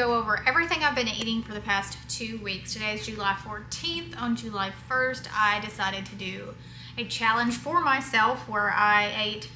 go over everything I've been eating for the past two weeks. Today is July 14th. On July 1st, I decided to do a challenge for myself where I ate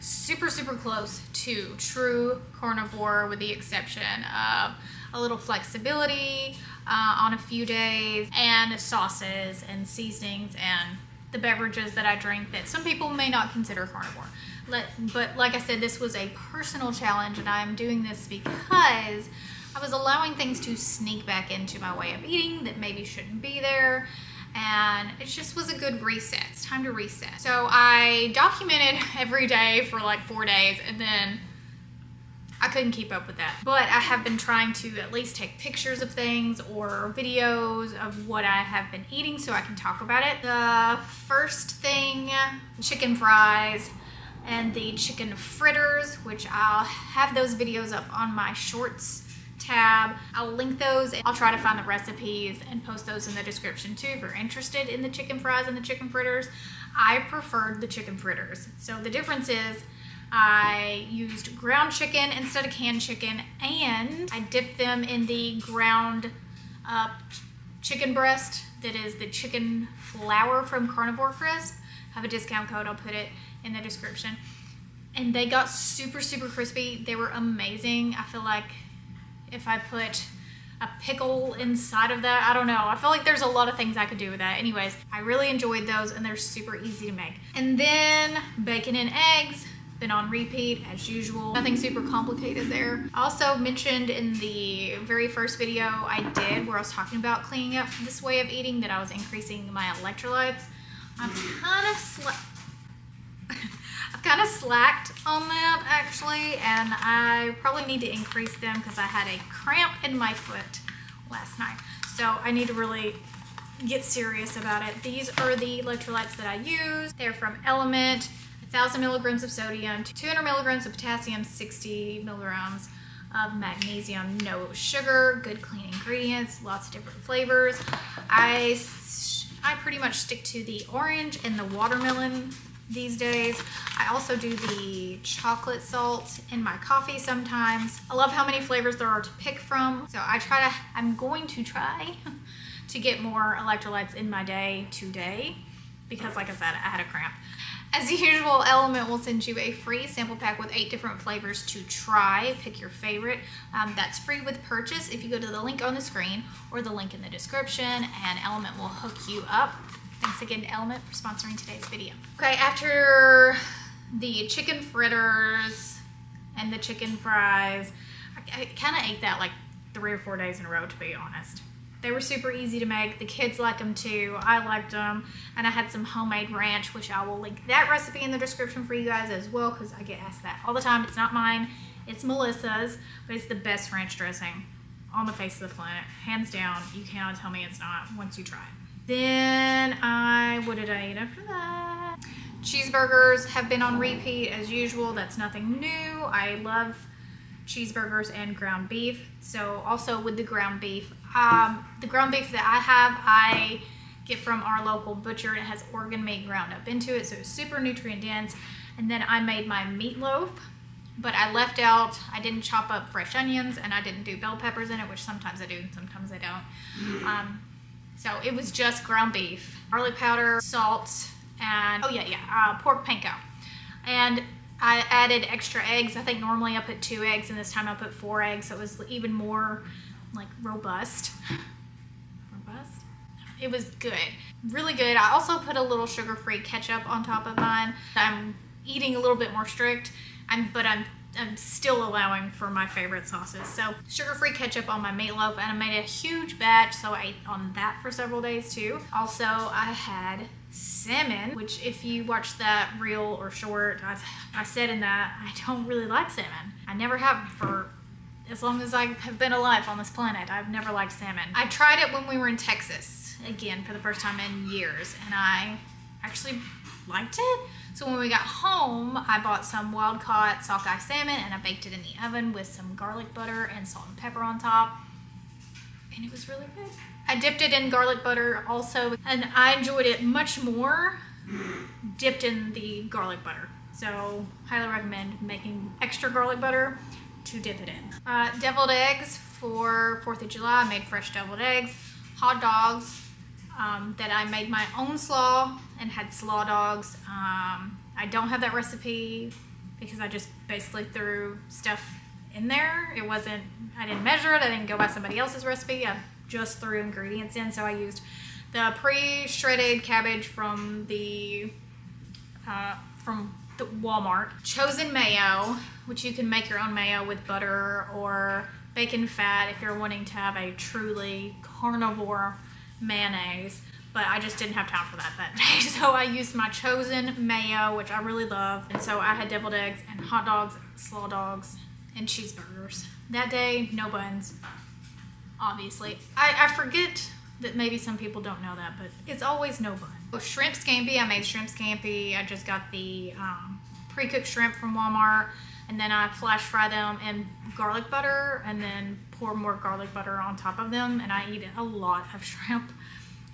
super, super close to true carnivore with the exception of a little flexibility uh, on a few days and sauces and seasonings and the beverages that I drink that some people may not consider carnivore. Let, but like I said, this was a personal challenge and I'm doing this because I was allowing things to sneak back into my way of eating that maybe shouldn't be there and it just was a good reset. It's time to reset. So I documented every day for like four days and then I couldn't keep up with that. But I have been trying to at least take pictures of things or videos of what I have been eating so I can talk about it. The first thing, chicken fries and the chicken fritters, which I'll have those videos up on my shorts tab. I'll link those. I'll try to find the recipes and post those in the description too if you're interested in the chicken fries and the chicken fritters. I preferred the chicken fritters. So the difference is I used ground chicken instead of canned chicken and I dipped them in the ground up chicken breast that is the chicken flour from Carnivore Crisp. I have a discount code, I'll put it in the description. And they got super, super crispy. They were amazing. I feel like if I put a pickle inside of that. I don't know. I feel like there's a lot of things I could do with that. Anyways, I really enjoyed those and they're super easy to make. And then bacon and eggs been on repeat as usual. Nothing super complicated there. Also mentioned in the very first video I did where I was talking about cleaning up this way of eating that I was increasing my electrolytes. I'm kind of Kind of slacked on that actually and I probably need to increase them because I had a cramp in my foot last night. So I need to really get serious about it. These are the electrolytes that I use. They're from LMNT 1,000 milligrams of sodium, 200 milligrams of potassium, 60 milligrams of magnesium, no sugar, good clean ingredients, lots of different flavors. I, I pretty much stick to the orange and the watermelon these days. I also do the chocolate salt in my coffee sometimes. I love how many flavors there are to pick from. So I try to, I'm going to try to get more electrolytes in my day today because like I said, I had a cramp. As usual, LMNT will send you a free sample pack with eight different flavors to try. Pick your favorite. Um, that's free with purchase if you go to the link on the screen or the link in the description and LMNT will hook you up. Thanks again to LMNT for sponsoring today's video. Okay, after the chicken fritters and the chicken fries, I, I kind of ate that like three or four days in a row to be honest. They were super easy to make. The kids liked them too. I liked them. And I had some homemade ranch, which I will link that recipe in the description for you guys as well because I get asked that all the time. It's not mine. It's Melissa's, but it's the best ranch dressing on the face of the planet. Hands down. You cannot tell me it's not once you try it. Then I, what did I eat after that? Cheeseburgers have been on repeat as usual. That's nothing new. I love cheeseburgers and ground beef. So also with the ground beef, um, the ground beef that I have, I get from our local butcher. It has organ meat ground up into it, so it's super nutrient dense. And then I made my meatloaf, but I left out, I didn't chop up fresh onions and I didn't do bell peppers in it, which sometimes I do, sometimes I don't. Um, so it was just ground beef, garlic powder, salt, and oh yeah, yeah, uh, pork panko. And I added extra eggs. I think normally I put two eggs and this time I put four eggs. So it was even more like robust. Robust? It was good. Really good. I also put a little sugar-free ketchup on top of mine. I'm eating a little bit more strict, I'm, but I'm I'm still allowing for my favorite sauces. So sugar-free ketchup on my meatloaf and I made a huge batch so I ate on that for several days too. Also I had salmon, which if you watch that reel or short, I, I said in that I don't really like salmon. I never have for as long as I have been alive on this planet. I've never liked salmon. I tried it when we were in Texas, again, for the first time in years, and I actually liked it. So when we got home, I bought some wild caught sockeye salmon and I baked it in the oven with some garlic butter and salt and pepper on top. And it was really good. I dipped it in garlic butter also, and I enjoyed it much more dipped in the garlic butter. So highly recommend making extra garlic butter to dip it in. Uh, deviled eggs for 4th of July, I made fresh deviled eggs, hot dogs um, that I made my own slaw and had slaw dogs. Um, I don't have that recipe because I just basically threw stuff in there. It wasn't, I didn't measure it. I didn't go by somebody else's recipe. I just threw ingredients in. So I used the pre-shredded cabbage from the, uh, from the Walmart. Chosen mayo, which you can make your own mayo with butter or bacon fat if you're wanting to have a truly carnivore mayonnaise but I just didn't have time for that that day. So I used my chosen mayo, which I really love. And so I had deviled eggs and hot dogs, slaw dogs, and cheeseburgers. That day, no buns, obviously. I, I forget that maybe some people don't know that, but it's always no bun. Oh, shrimp scampi, I made shrimp scampi. I just got the um, pre-cooked shrimp from Walmart and then I flash fry them in garlic butter and then pour more garlic butter on top of them and I eat a lot of shrimp.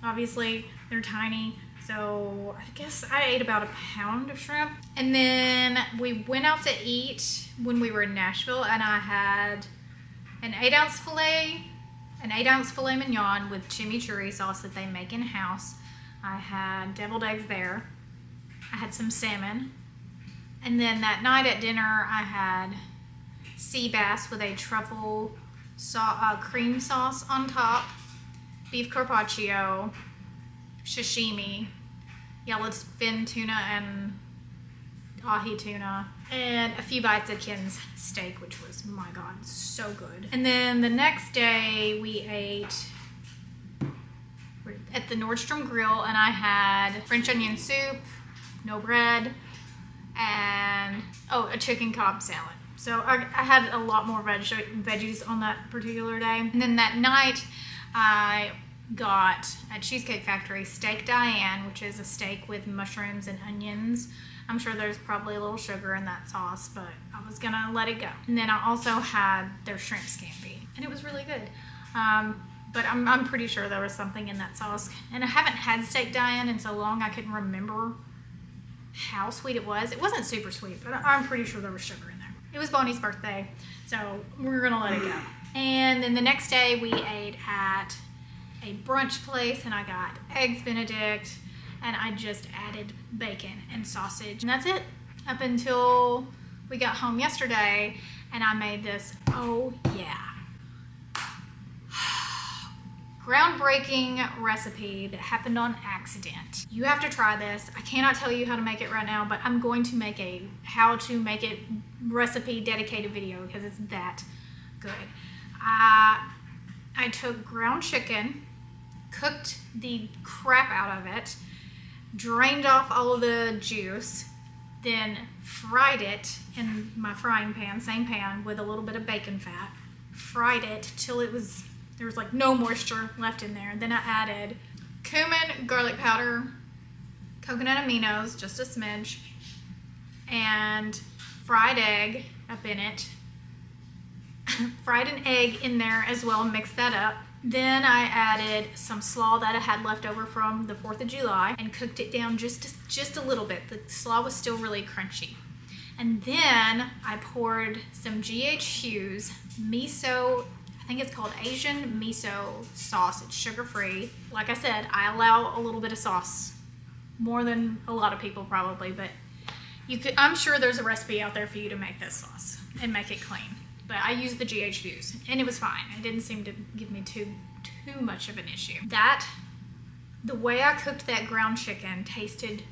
Obviously, they're tiny, so I guess I ate about a pound of shrimp. And then we went out to eat when we were in Nashville and I had an eight ounce filet, an eight ounce filet mignon with chimichurri sauce that they make in house. I had deviled eggs there. I had some salmon and then that night at dinner, I had sea bass with a truffle uh, cream sauce on top, beef carpaccio, sashimi, yellowfin tuna and ahi tuna, and a few bites of Ken's steak, which was, my God, so good. And then the next day, we ate at the Nordstrom Grill, and I had French onion soup, no bread, and oh, a chicken Cobb salad. So I, I had a lot more veg veggies on that particular day. And then that night, I got at Cheesecake Factory steak Diane, which is a steak with mushrooms and onions. I'm sure there's probably a little sugar in that sauce, but I was gonna let it go. And then I also had their shrimp scampi, and it was really good. Um, but I'm, I'm pretty sure there was something in that sauce. And I haven't had steak Diane in so long I couldn't remember how sweet it was. It wasn't super sweet, but I'm pretty sure there was sugar in there. It was Bonnie's birthday, so we're gonna let it go. And then the next day we ate at a brunch place and I got eggs benedict and I just added bacon and sausage. And that's it up until we got home yesterday and I made this, oh yeah, groundbreaking recipe that happened on accident. You have to try this. I cannot tell you how to make it right now, but I'm going to make a how to make it recipe dedicated video because it's that good. Uh, I took ground chicken, cooked the crap out of it, drained off all of the juice, then fried it in my frying pan, same pan, with a little bit of bacon fat. Fried it till it was there was like no moisture left in there. Then I added cumin, garlic powder, coconut aminos, just a smidge, and fried egg up in it. fried an egg in there as well, mixed that up. Then I added some slaw that I had left over from the 4th of July and cooked it down just, just a little bit. The slaw was still really crunchy. And then I poured some G.H. Hughes miso I think it's called Asian miso sauce. It's sugar free. Like I said, I allow a little bit of sauce, more than a lot of people probably, but you could. I'm sure there's a recipe out there for you to make this sauce and make it clean. But I used the GH G Hughes and it was fine. It didn't seem to give me too too much of an issue. That the way I cooked that ground chicken tasted.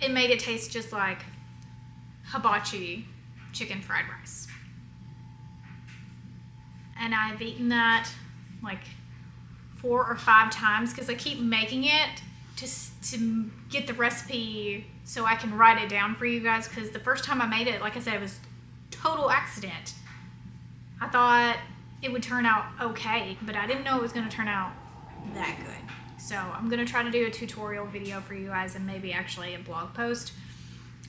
It made it taste just like hibachi chicken fried rice and I've eaten that like four or five times because I keep making it to, to get the recipe so I can write it down for you guys because the first time I made it, like I said, it was total accident. I thought it would turn out okay, but I didn't know it was going to turn out that good. So I'm going to try to do a tutorial video for you guys and maybe actually a blog post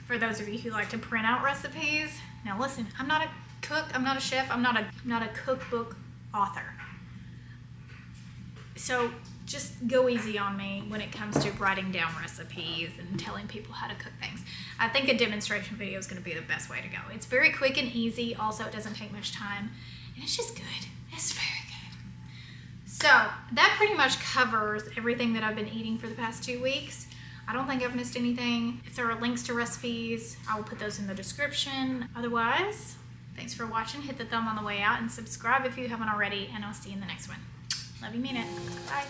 for those of you who like to print out recipes. Now listen, I'm not a cook. I'm not a chef. I'm not a not a cookbook author. So just go easy on me when it comes to writing down recipes and telling people how to cook things. I think a demonstration video is going to be the best way to go. It's very quick and easy. Also, it doesn't take much time. And it's just good. It's very good. So that pretty much covers everything that I've been eating for the past two weeks. I don't think I've missed anything. If there are links to recipes, I will put those in the description. Otherwise, thanks for watching. Hit the thumb on the way out and subscribe if you haven't already, and I'll see you in the next one. Love you, mean it. Bye.